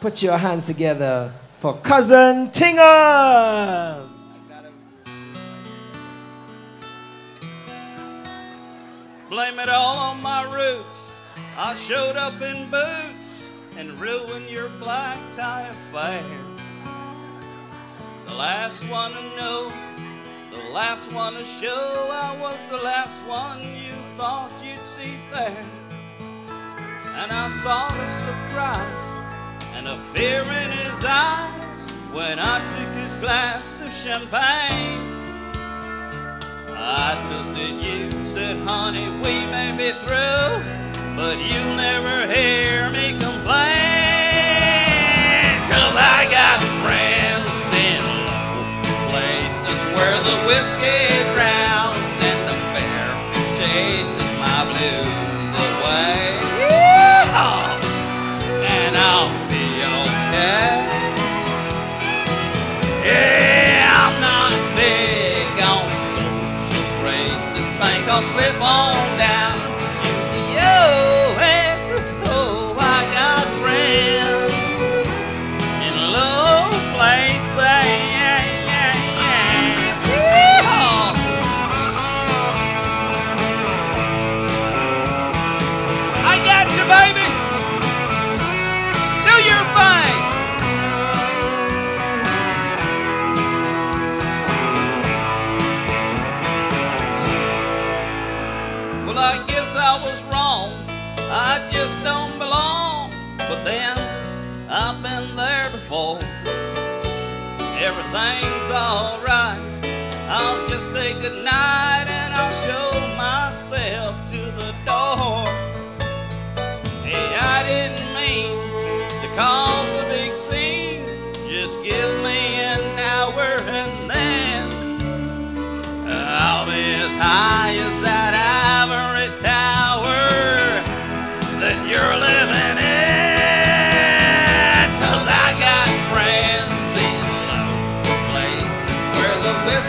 Put your hands together for Cousin Tingham. Blame it all on my roots. I showed up in boots and ruined your black tie affair. The last one to know, the last one to show, I was the last one you thought you'd see there. And I saw the surprise the fear in his eyes when I took his glass of champagne. I toasted you, said, honey, we may be through, but you'll never hear me complain. Cause I got friends in places where the whiskey slip on down I guess I was wrong. I just don't belong. But then I've been there before. Everything's alright. I'll just say goodnight and I'll show myself to the door. Hey, I didn't mean to cause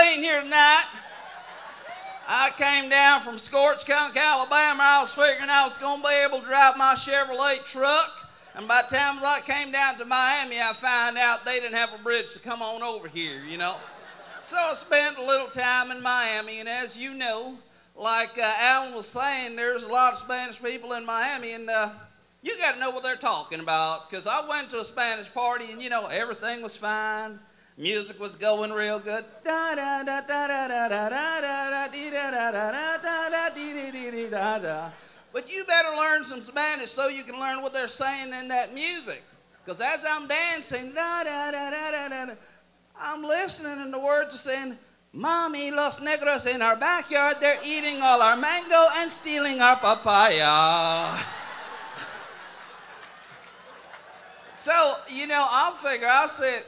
being here tonight. I came down from Scorch County, Alabama. I was figuring I was going to be able to drive my Chevrolet truck. And by the time I came down to Miami, I found out they didn't have a bridge to come on over here, you know. So I spent a little time in Miami. And as you know, like uh, Alan was saying, there's a lot of Spanish people in Miami. And uh, you got to know what they're talking about. Because I went to a Spanish party and, you know, everything was fine. Music was going real good. Da da da da da da da da da da da da da da da da dee dee da da. But you better learn some Spanish so you can learn what they're saying in that music. Because as I'm dancing, da da da da da da, da, I'm listening and the words are saying, Mommy, los negros in our backyard, they're eating all our mango and stealing our papaya. so, you know, I'll figure, I said,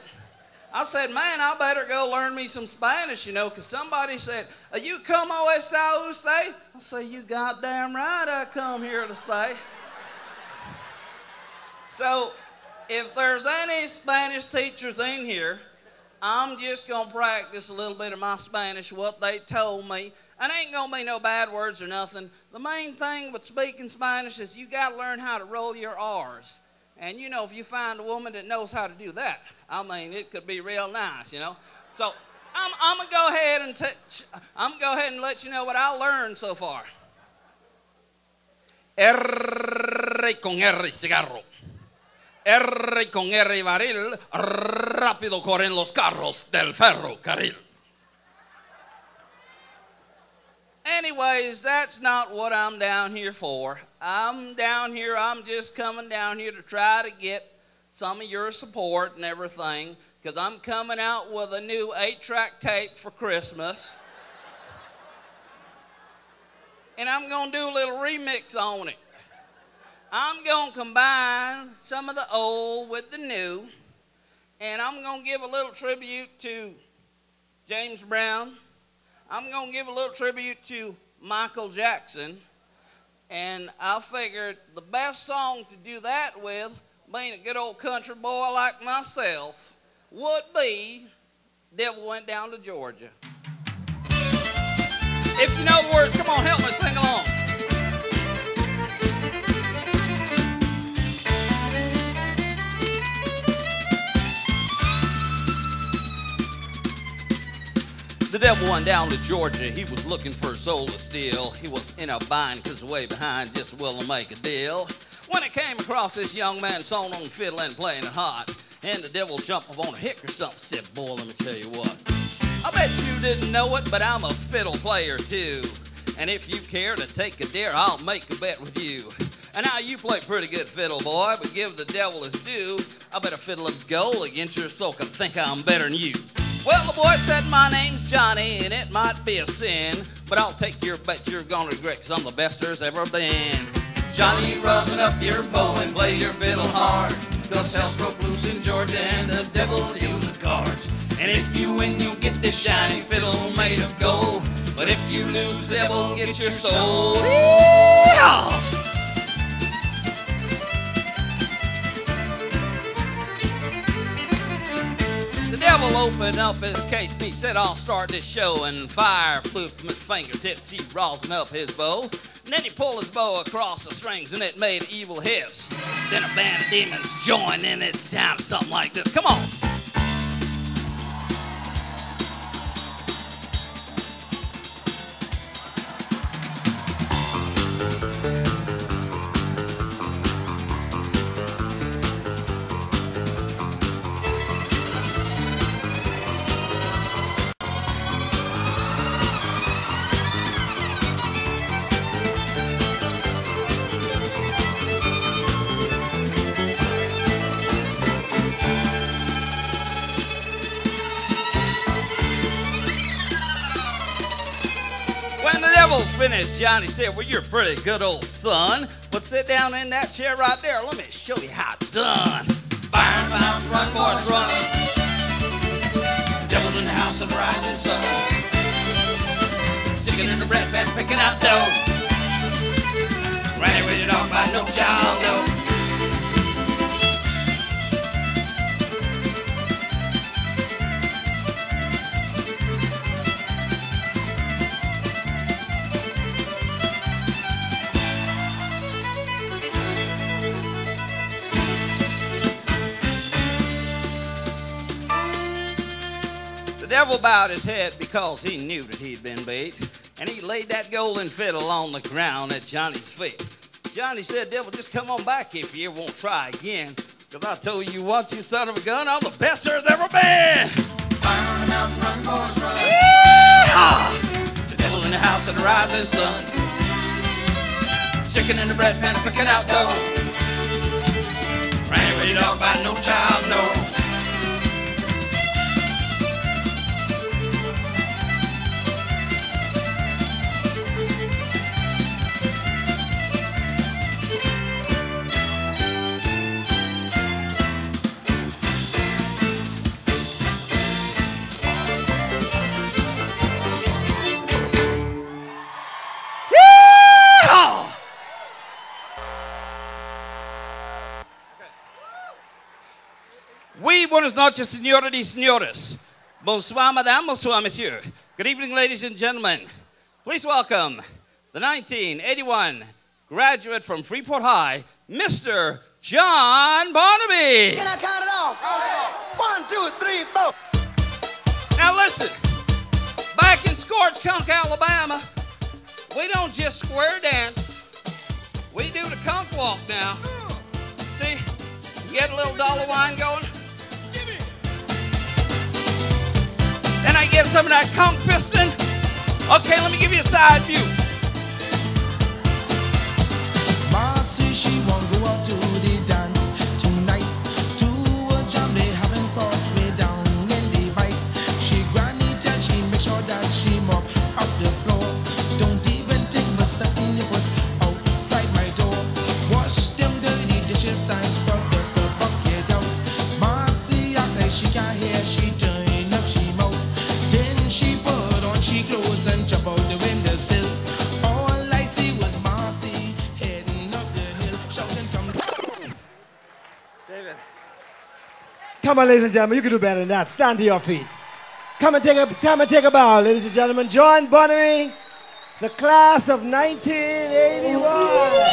I said, man, I better go learn me some Spanish, you know, because somebody said, "Are you como esta usted? I say, you goddamn right I come here to stay. so, if there's any Spanish teachers in here, I'm just going to practice a little bit of my Spanish, what they told me. And ain't going to be no bad words or nothing. The main thing with speaking Spanish is you got to learn how to roll your R's. And you know, if you find a woman that knows how to do that, I mean, it could be real nice, you know. So I'm, I'm gonna go ahead and t- I'm gonna go ahead and let you know what I learned so far. R con R cigarro. R con R barril. Rápido corren los carros del ferrocarril. Anyways, that's not what I'm down here for. I'm down here, I'm just coming down here to try to get some of your support and everything because I'm coming out with a new eight track tape for Christmas. and I'm going to do a little remix on it. I'm going to combine some of the old with the new, and I'm going to give a little tribute to James Brown. I'm going to give a little tribute to Michael Jackson. And I figured the best song to do that with, being a good old country boy like myself, would be Devil Went Down to Georgia. If you know the words, come on, help me sing along. The devil went down to Georgia. He was looking for a soul to steal. He was in a bind because way behind just willing to make a deal. When it came across this young man sewing on fiddle and playing hot, and the devil jumped up on a hick or something, said, Boy, let me tell you what. I bet you didn't know it, but I'm a fiddle player too. And if you care to take a dare, I'll make a bet with you. And now you play pretty good fiddle, boy, but give the devil his due. I bet a fiddle of gold against your soul can think I'm better than you. Well, the boy said my name's Johnny, and it might be a sin, but I'll take your bet you're gonna regret, cause I'm the best there's ever been. Johnny, rosin up your bow and play your fiddle hard, cause hell's broke loose in Georgia and the devil deals the cards. And if you win, you'll get this shiny fiddle made of gold, but if you lose, devil get your soul. Devil opened up his case and he said, I'll start this show. And fire flew from his fingertips. He rosin up his bow. And then he pulled his bow across the strings and it made evil hiss. Then a band of demons joined and it sounded something like this. Come on. Devil finished, Johnny said, Well, you're a pretty good old son, but sit down in that chair right there. Let me show you how it's done. Fire bombs, run, boys, run. Devil's in the house of rising sun. Chicken in the bread pan, picking out dough. Devil bowed his head because he knew that he'd been beat, and he laid that golden fiddle on the ground at Johnny's feet. Johnny said, Devil, just come on back if you ever won't try again. Because I told you once, you son of a gun, I'm the best there's ever been. Fire on the mountain, run, boys, run. Yeehaw! The devil's in the house of the rising sun. Chicken in the bread pan, picking out dough. Buenas noches, señoras y señores. Bonsoir, madame, bonsoir, monsieur. Good evening, ladies and gentlemen. Please welcome the 1981 graduate from Freeport High, Mr. John Barnaby. Can I count it off? One, two, three, four. Now listen, back in Scorchunk, Alabama, we don't just square dance. We do the conch walk now. See, you get a little dollar wine going. I get some of that conch piston. Okay, let me give you a side view. Come on, ladies and gentlemen, you can do better than that. Stand to your feet. Come and take a come and take a bow, ladies and gentlemen. John Bonaby, the class of 1981.